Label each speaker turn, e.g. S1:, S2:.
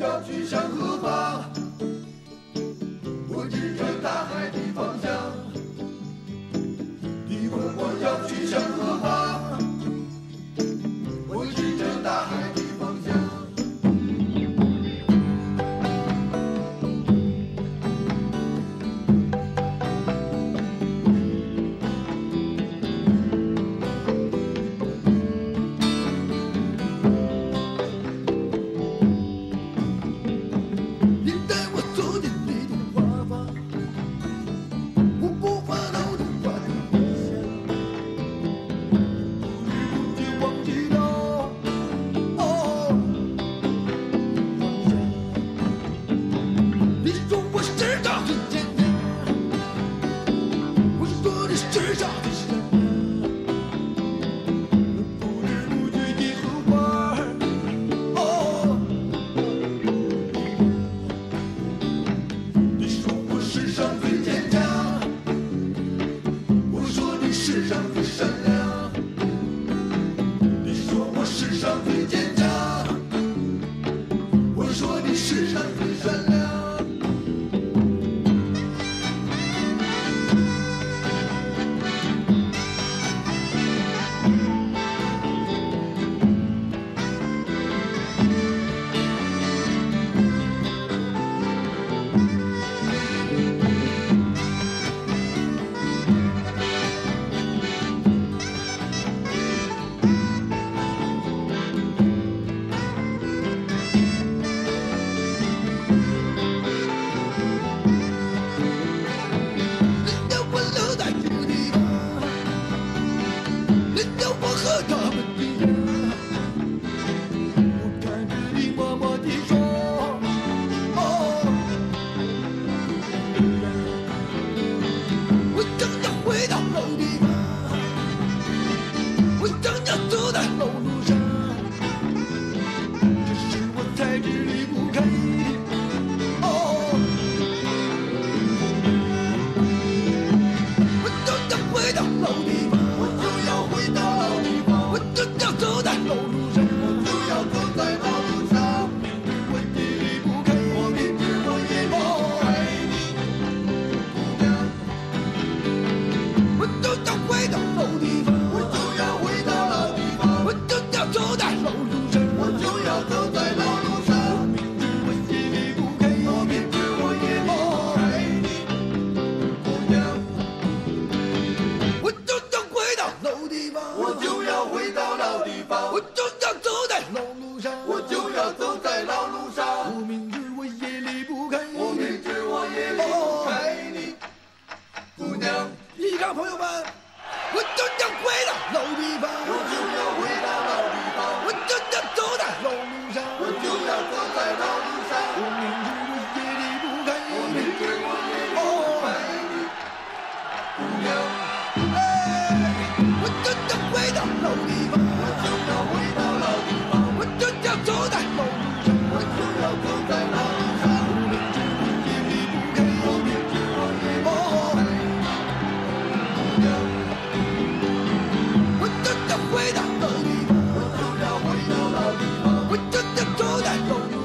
S1: 要去向何方？我指着大海的方朋友们我就要回到老地方。我就要回到老地方。我就要走到老 that don't